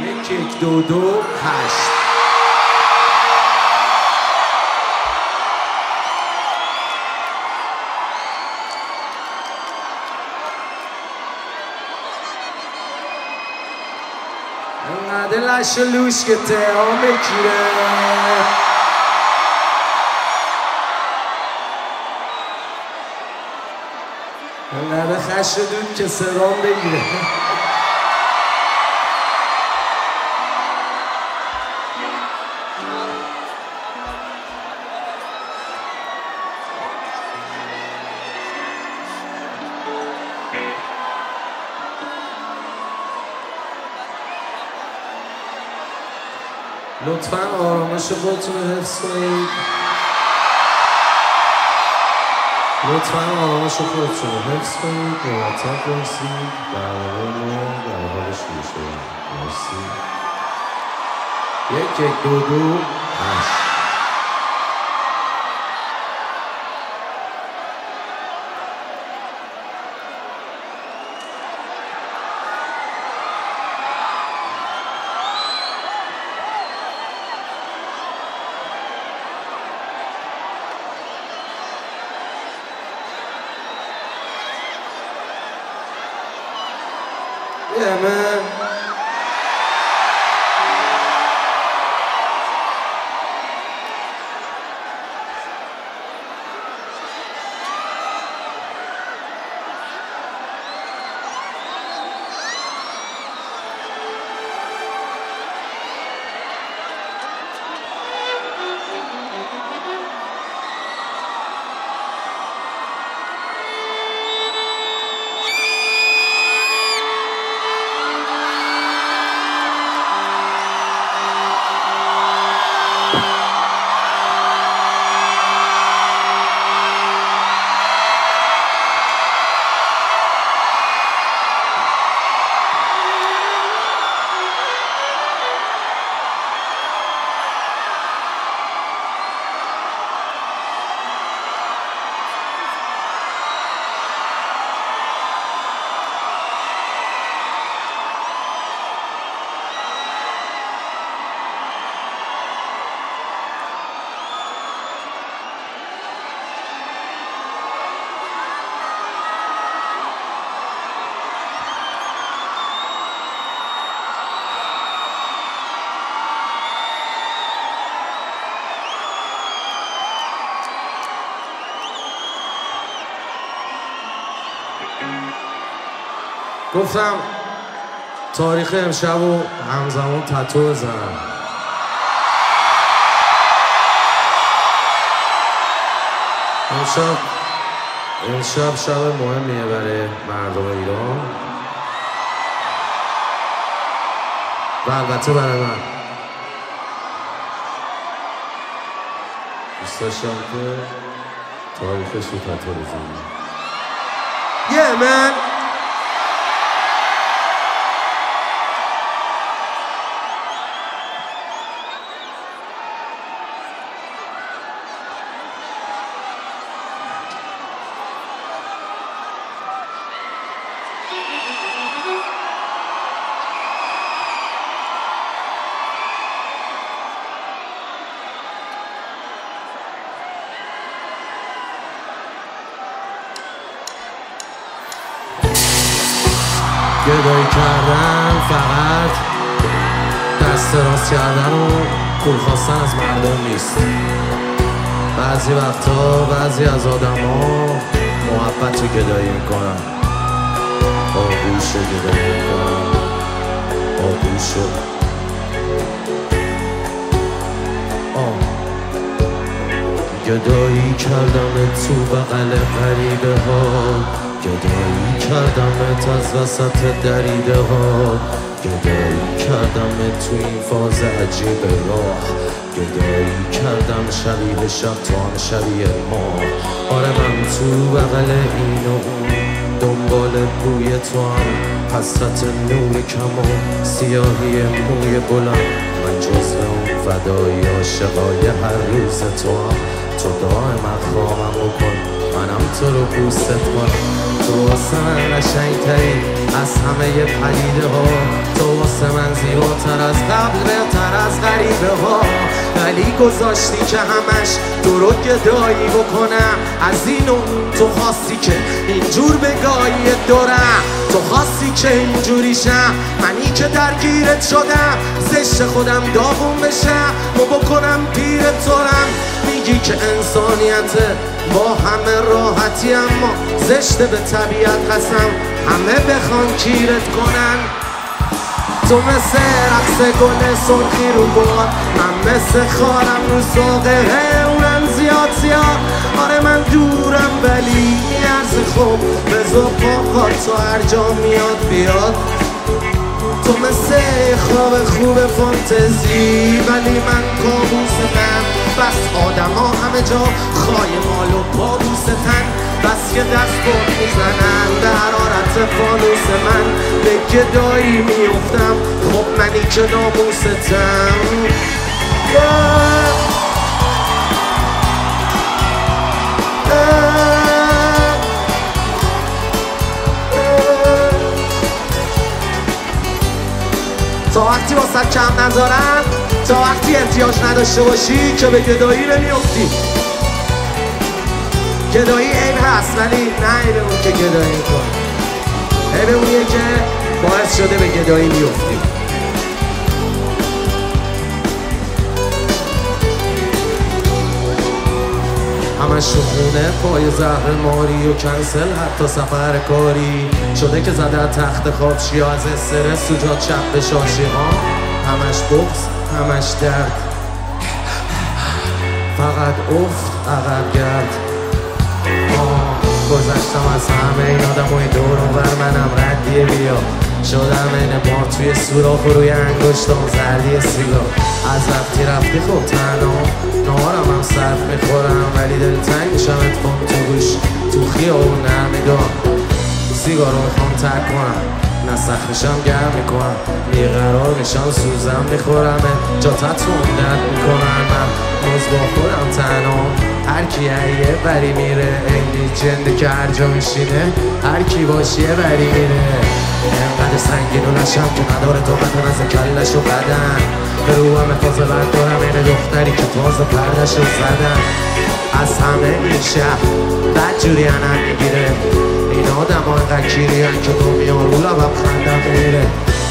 یک یک دو دو هشت. انقدر لش و لوش که تهران بگیره. انقدر خش دود که سرام بگیره. خودتون رو حفظ کنید لطفا آرامش خودتون رو حفظ کنید مرتب باشید برنامه ما در حال شروع شده مرسی یک یک دو دو هشت كما گفتم تاریخ امشب و همزمان تتو بزنم. امشب امشب شب مهمیه برای مردم ایران. و البته برای من. دوست داشتم که تاریخش رو تتو بزنم. Yeah, man. کردن فقط دست راست کردن و پول خواستن از مردم نیست. بعضی وقتا بعضی از آدم ها محبت رو گدایی می‌کنن. آگوش رو گدایی می‌کنن. آگوش رو. گدایی کردم تو بغل غریبه ها گدایی کردمت از وسط دریده ها. کردم تو این فاز عجیب راه. گدایی کردم شبیه شب تو هم شبیه ما آره من تو بغل این و اون دنبال بوی تو هم حسرت نور کم و سیاهی موی بلند. من جزو اون فدایی عاشقای هر روز تو هم تو دائما خوابم کن. منم تو رو پوستت کنم. تو واسه من قشنگتری از همه پدیده ها تو واسه من زیباتر از قبل بهتر از غریبه ها ولی گذاشتی که همش رو گدایی بکنم. از این و تو خواستی که اینجور بگاهی دورم. تو خواستی که اینجوری شم. منی که درگیرت شدم. زشت خودم داغون بشم. و بکنم پیر تورم میگی که انسانیت با همه راحتی اما زشت به طبیعت قسم. همه بخوان کیرت کنن. تو مثل رقص گل سرخی رو باد من مثل خارم رو ساقه. اونم زیاد زیاد. آره من دورم ولی میارز خوب. به پا تو هر جا میاد بیاد. تو مثل خواب خوب فانتزی. ولی من کابوس من. بس آدم ها همه جا خواهی مال و پابوستن بس که دست بر می‌زنن به حرارت فانوس من. به گدایی میفتم خب منی که ناموستم تا وقتی واسه کم نذارن تا وقتی احتیاج نداشته باشی که به گدایی نمیفتی گدایی عیب هست ولی نه عیب اون که گدایی میکن عیب اونیه که باعث شده به گدایی میفتی همش خونه پای زهر ماری و کنسل حتی سفر کاری. شده که زده تخت خواب از استرس سجاد شب به شاشی ها همش بغز همش درد. فقط افت عقب گرد. گذشتم از همه این آدم و دور بر منم ردیه بیا. شدم این بار توی سوراخ و روی انگشتم زردی سیگار. از رفتی رفتی خوب تنها نهارم هم صرف می‌خورم ولی دل تنگ میشم اتفاق تو گوش تو خیابون نمیدان سیگار رو می‌خوام تک کنم. نسخ میشم گرم می‌کنم. بیقرار میشم سوزم می‌خورم جا تتون درد می‌کنم من. روز با خودم تنها. هر کی یه بری میره. اینی جنده که هر جا میشینه. هر کی باشیه بری میره. اینقدر سنگین و نشم که نداره تو از کلش و بدن. به رو همه فازه بردارم این دختری که تازه پردش رو زدن. از همه این شهر بد جوری می‌گیره. آدم ها اینقدر که تو میان رو لبم خندم میره.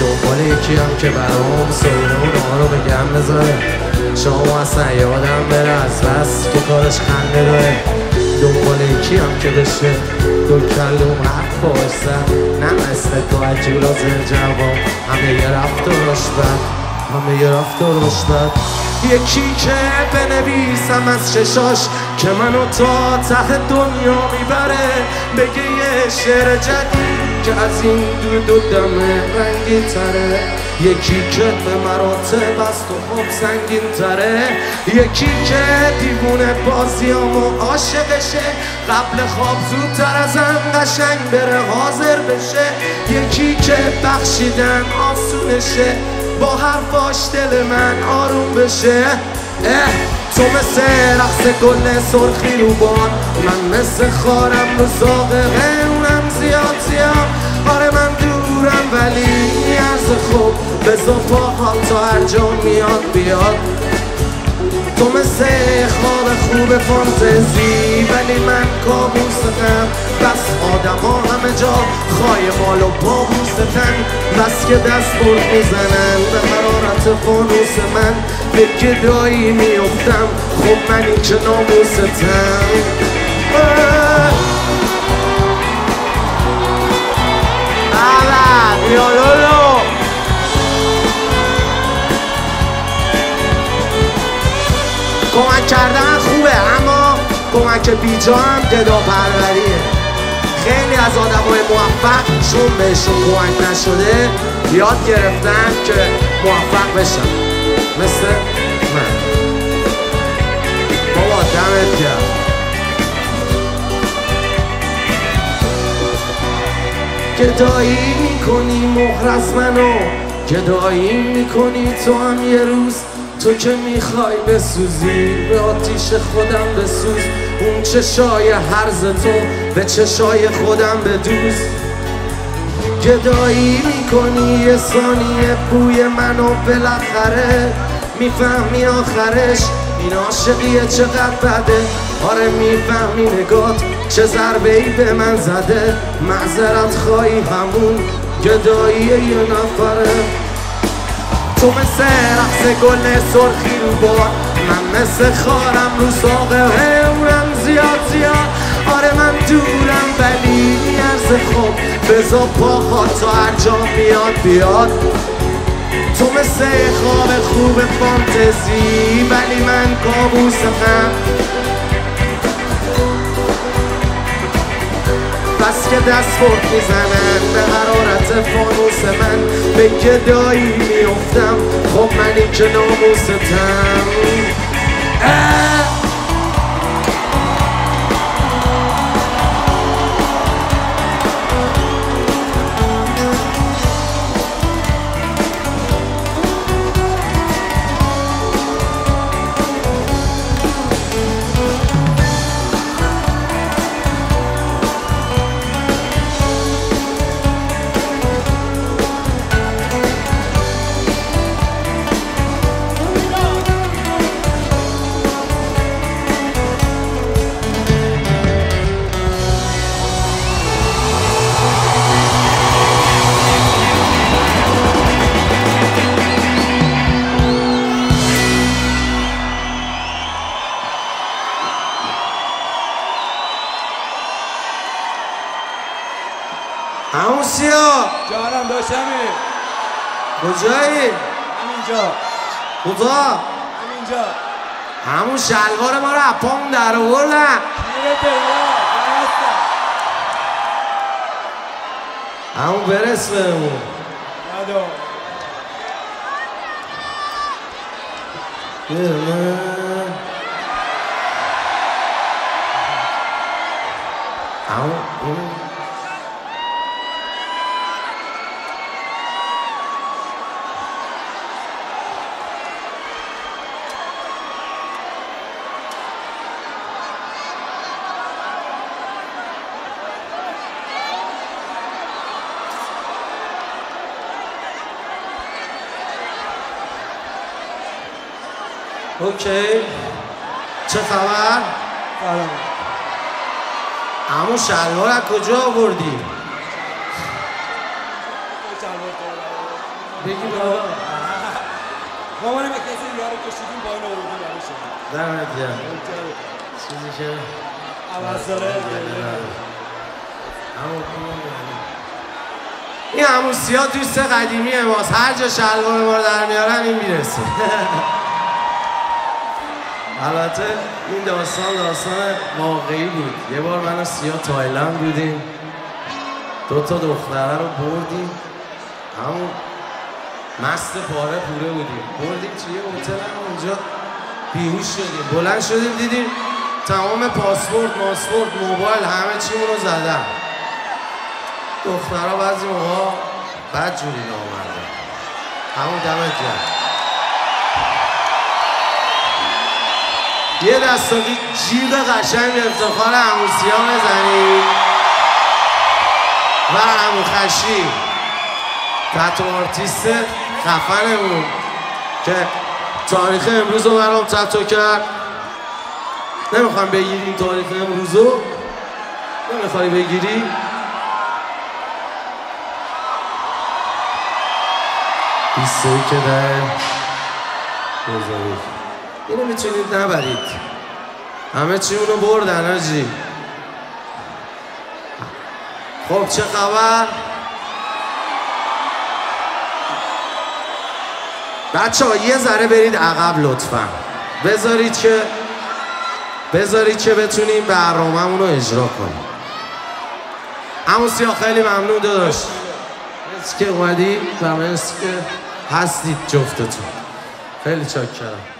دنبال یکی هم که برام سوینه اونها رو بگم بذاره. شما اصلا یادم بره از بس که کارش خنده داره. دنبال یکی هم که بشه دو کلوم حرف باشد نه مثل تو عجولا زر جواب همه یه رفتاراش بد همه یه رفتاراش بد یکی که بنویسم از چشاش که منو تا ته دنیا می‌بره بگه یه شعر جدید که از این دو دو دم رنگی تره. یکی که به مراتب از تو خوب سنگین تره. یکی که دیوونه بازیامو عاشقشه قبل خواب زودتر ازم قشنگ بره حاضر بشه. یکی که بخشیدن آسونشه. با حرفاش دل من آروم بشه. اه تو مثل رقص گل سرخی رو بان من مثل خارم رو ساقه اونم زیاد زیاد. آره من دورم ولی از خوب. به پاها تا هر جا میاد بیاد. تو مثل خواب خوب فانتزی ولی من کابوستم بس آدم ها همه جا خواهی مال و بابوستن بس که دست برد می‌زنن به حرارت فانوس من به گدایی میفتم خب من این که ناموستم یالولو کمک کردن خوبه اما کمک بیجا هم گدا پروریه. خیلی از آدم های موفق چون بهشون کمک نشده یاد گرفتن که موفق بشن. مثل من. بابا دمت گرم. گدایی می‌کنی از منو گدایی می‌کنی تو هم یه روز تو که می‌خوای بسوزی به آتیش خودم بسوز. اون چشای حرز تو به چشای خودم بدوز. گدایی می‌کنی یه ثانیه بوی منو بالاخره می‌فهمی آخرش. این عاشقیه چقدر بده؟ آره می‌فهمی نگات چه ضربه ای به من زده. معذرت خواهی همون گدایی یه نفره. تو مثل رقص گل سرخی رو با من مثل خارم رو ساقه اونم زیاد زیاد. آره من دورم ولی ارز خوب. بزا پا تا هر جا بیاد بیاد. تو مثل خواب خوب فانتزی ولی من کابوسم بس که دست برد می‌زنن به حرارت فانوس من به گدایی میفتم خب منی که ناموستم. جانم داشتمی کجایی؟ همینجا. خدا همینجا. همون شلوار ما رو اپامون در آوردن. یا هستم همون برس بهمون. ندام بیا من همون این اوکی چه خبر؟ همون شلوار از کجا آوردی؟ بگی بابا مامانم کسی یارو کشیدیم با این آوردیم دمت گرم. چیزی که عوض داره. همون این همون سیاه دوست قدیمی ماست هر جا شلوار ما رو در میارن این می‌رسه. البته این داستان داستان واقعی بود. یه بار من و سیاه تایلند بودیم. دو تا دختره رو بردیم. همون مست پاره پوره بودیم. بردیم توی هتل اونجا بیهوش شدیم. بلند شدیم دیدیم تمام پاسپورت ماسپورت موبایل همه چیمون رو زدن. دخترها بعضی موقع بد جوری نامردن. همون دمت گرم. یه دستاقی جیغ قشنگ افتخار عموسی ها بزنید و عمو خشی تحت آرتیست خفنمون که تاریخ امروز رو برام تتو کرد. نمی‌خوام بگیری تاریخ امروز رو. نمی‌خوای بگیری؟ بیسته که در اینو می‌تونید نبرید. همه چی اونو بردن آجی. خب چه خبر؟ بچه ها یه ذره برید عقب لطفا. بذارید که بذارید که بتونیم برنامه‌مون رو اجرا کنیم. اما سیاه خیلی ممنون داداش. مرسی که اومدی و مرسی که هستید جفتتون. خیلی چاکرم.